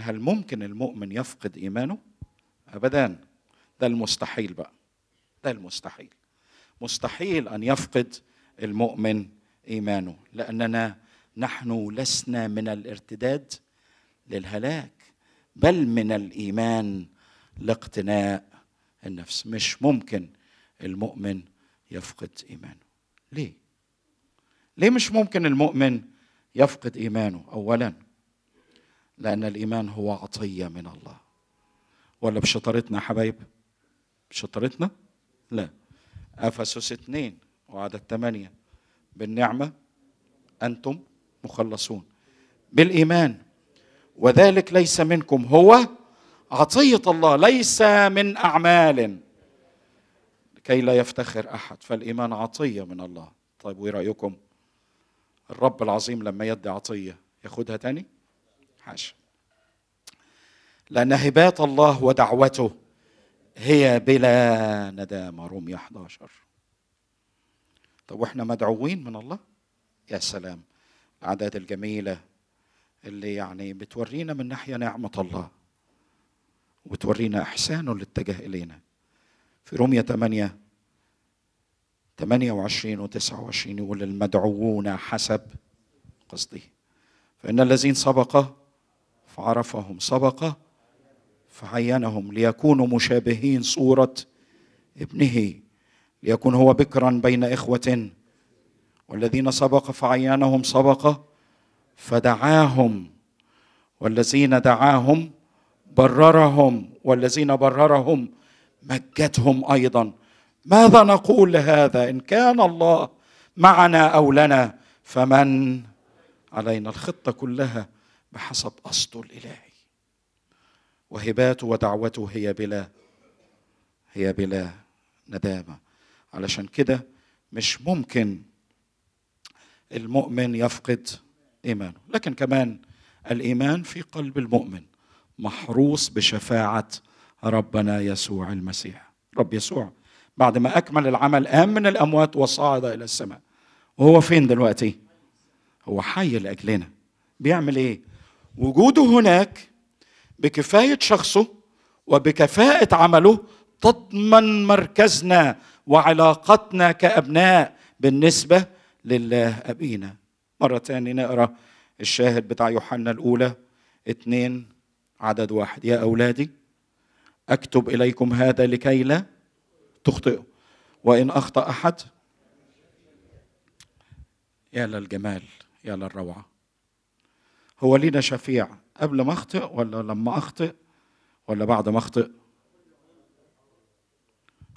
هل ممكن المؤمن يفقد إيمانه؟ ابدا. ده المستحيل بقى. ده المستحيل. مستحيل أن يفقد المؤمن إيمانه لأننا نحن لسنا من الارتداد للهلاك بل من الإيمان لاقتناء النفس. مش ممكن المؤمن يفقد إيمانه. ليه؟ ليه مش ممكن المؤمن يفقد إيمانه؟ اولا لأن الإيمان هو عطية من الله. ولا بشطارتنا يا حبايب؟ بشطارتنا؟ لا. أفسس اثنين وعدد ثمانية. بالنعمة أنتم مخلصون. بالإيمان. وذلك ليس منكم. هو عطية الله ليس من أعمال. كي لا يفتخر أحد. فالإيمان عطية من الله. طيب وإيه رأيكم؟ الرب العظيم لما يدي عطية ياخدها تاني؟ حاشا. لأن هبات الله ودعوته هي بلا ندامه رومية 11 طب وإحنا مدعوين من الله؟ يا سلام. العادات الجميلة اللي يعني بتورينا من ناحية نعمة الله وبتورينا إحسانه اللي اتجه إلينا. في رومية 8 28 و 29 يقول المدعوون حسب قصده فإن الذين سبق فعرفهم سبق فعينهم ليكونوا مشابهين صورة ابنه ليكون هو بكرا بين إخوة. والذين سبق فعينهم سبق فدعاهم. والذين دعاهم بررهم والذين بررهم مجدهم أيضا. ماذا نقول لهذا؟ إن كان الله معنا أو لنا فمن علينا الخطة كلها. بحسب قصده الإلهي. وهباته ودعوته هي بلا هي بلا ندامة. علشان كده مش ممكن المؤمن يفقد إيمانه. لكن كمان الإيمان في قلب المؤمن محروس بشفاعة ربنا يسوع المسيح. رب يسوع بعد ما أكمل العمل قام من الأموات وصعد إلى السماء. وهو فين دلوقتي؟ هو حي لأجلنا. بيعمل إيه؟ وجوده هناك بكفاية شخصه وبكفاءة عمله تضمن مركزنا وعلاقتنا كأبناء بالنسبة لله. أبينا. مرة تاني نقرأ الشاهد بتاع يوحنا الأولى اتنين عدد واحد. يا أولادي أكتب إليكم هذا لكي لا تخطئوا. وإن أخطأ أحد يا للجمال يا للروعة. هو لينا شفيع. قبل ما أخطئ ولا لما أخطئ ولا بعد ما أخطئ؟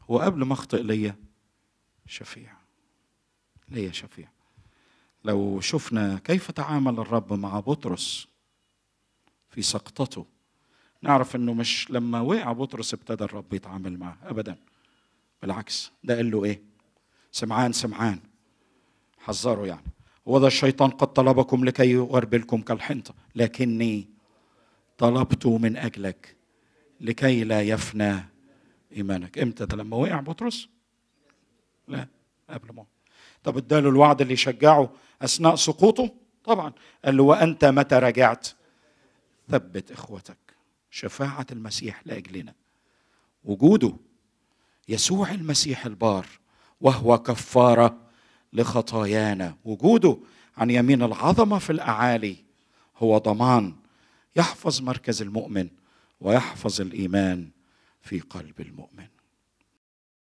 هو قبل ما أخطئ ليا شفيع. ليا شفيع. لو شفنا كيف تعامل الرب مع بطرس في سقطته نعرف إنه مش لما وقع بطرس ابتدى الرب يتعامل معه ابدا. بالعكس ده قال له إيه؟ سمعان سمعان. حذره يعني. وذا الشيطان قد طلبكم لكي يغربلكم كالحنطة لكني طلبت من أجلك لكي لا يفنى إيمانك. إمتى؟ ده لما وقع بطرس؟ لا قبل ما. طب اداله الوعد اللي يشجعه أثناء سقوطه؟ طبعا. قال له وأنت متى رجعت؟ ثبت إخوتك. شفاعة المسيح لأجلنا. وجوده يسوع المسيح البار وهو كفارة لخطايانا. وجوده عن يمين العظمة في الأعالي هو ضمان يحفظ مركز المؤمن ويحفظ الإيمان في قلب المؤمن.